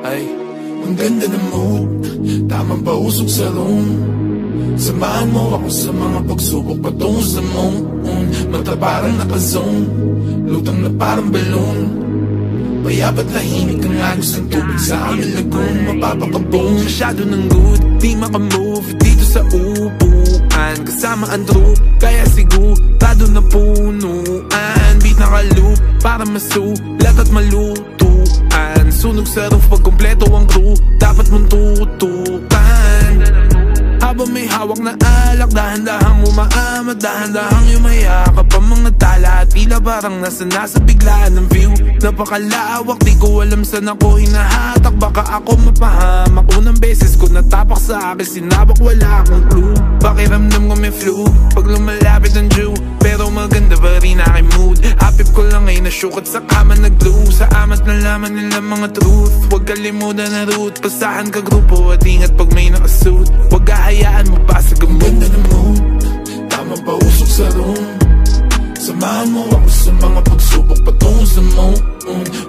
Ang ganda ng mood. Tamang pausok sa room Samahan mo ako sa mga pagsubok patungo sa moon. Mata parang nakazone. Lutang na parang balloon. Payapat tahimik ang agos ng tubig sa aming lagoon. Mapapakaboom Masyado ng good, di makamove Dito sa upuan. Kasama ang troop, kaya sigurado na punuan. Beat nakaloop, para masulat at malutuan Sunog sa roof pag kompleto ang crew Dapat mong tutukan habang may hawak na alak Dahan-dahang umaamat Dahan-dahang yumayakap Ang mga tala. Tila parang nasa nasa biglaan ng view. Napakalawak Di ko alam saan ako hinahatak. Baka ako mapahamak. Unang beses ko natapak sa akin Sinabak wala akong clue. Pakiramdam ko may flu Pag lumalapit ang Jew. Pero maganda pa rin aking nasyukat sa kama nag-glue Sa amat na laman nila mga truth. Huwag kalimutan na route Pasahan ka grupo at ingat pag may nakasuit. Huwag hahayaan mo pa sa gamot ganda ng mood Tamang pausok sa room? Samahan mo ako sa mga pagsubok patungo sa moon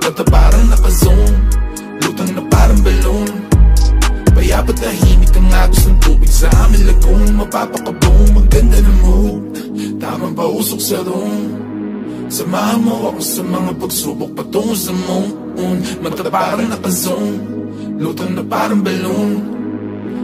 Mata parang nakazone Lutang na parang balloon. Payapat tahimik ang agos ng tubig sa aming lagoon. Mapapakaboom Ang ganda ng mood Tamang pausok sa room Samahan mo ako sa mga pagsubok patungo sa moon. Mata parang nakazone Lutang na parang balloon.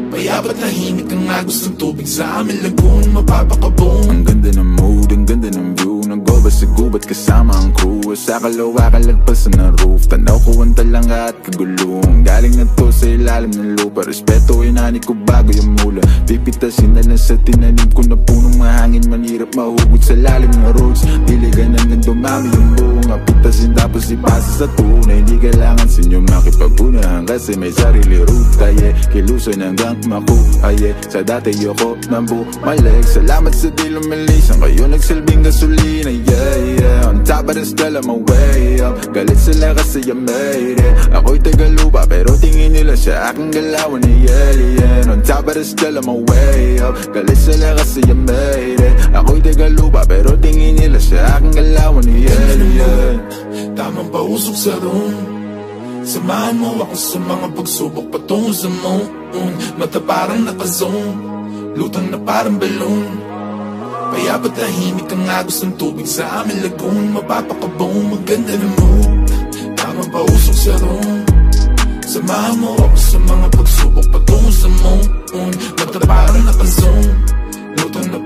Payapat tahimik ang agos ng tubig sa aming lagoon. Mapapakaboom Ang ganda ng mood, ang ganda ng view. Nag-over sa gubat kasama ang crew. Sa kalawa kalagpasan ng roof. Tanaw ko ang talanga at kagulong. Galing na to sa ilalim ng lupa. Respeto inani ko bago yung mula. Pipitasin na lang sa tinanim ko na punong mahangin. Manirap mahugot sa lalim ng roots sa tunay Hindi kailangan sa inyo makipagunahan. Kasi may sarili ruta yeah Kilusan hanggang makuha yeah Sa dati yoko ng bumalik Salamat sa di lumilisan Kayo nagsilbing gasolina yeah yeah. On top of the stella my way up. Galit sila kasi I made it Ako'y tagalupa pero tingin nila sa aking galawan ni alien On top of the stella my way up. Galit sila kasi I made it Ako'y tagalupa pero tingin nila sa aking galawan ni alien Tamang pausok sa room Samahan mo ako sa mga pagsubok patungo sa moon. Mata parang nakazone Lutang na parang balloon. Payapat tahimik ang agos ng tubig sa aming lagoon. Mapapakaboom, maganda ng mood. Tamang pausok sa room Samahan mo ako sa mga pagsubok patungo sa moon. Mata parang nakazone Lutang na